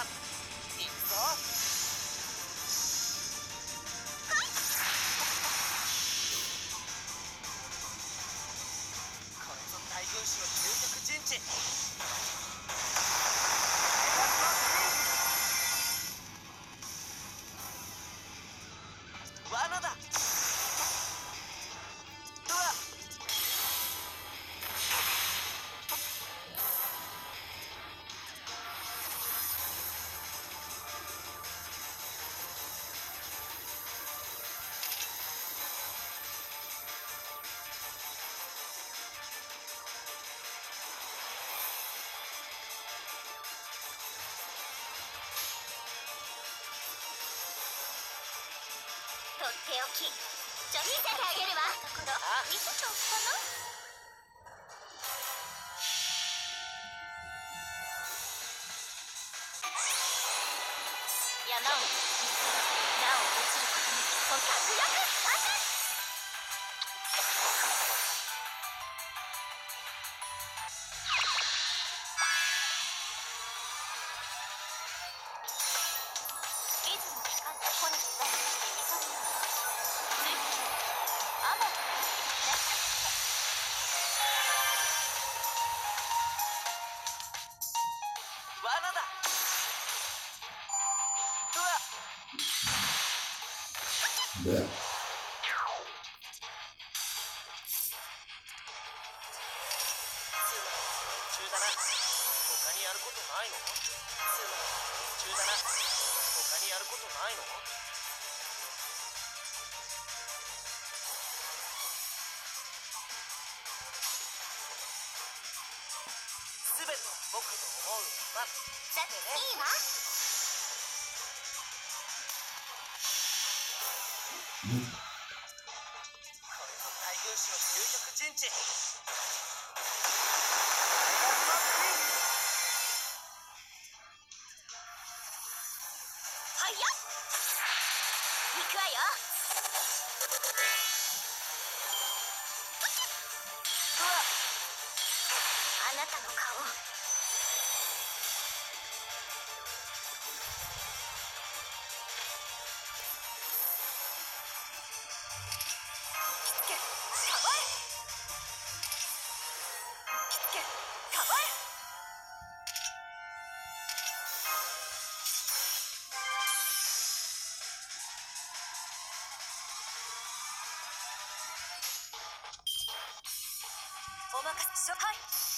up. とっておきちょ見せてあげるわ。ところ見せちゃおうかな。山をなお落ちることなきその活躍すべてはで。僕の思うままだっていいわの究極陣地はいよ。行くわよ。お任せしょはい。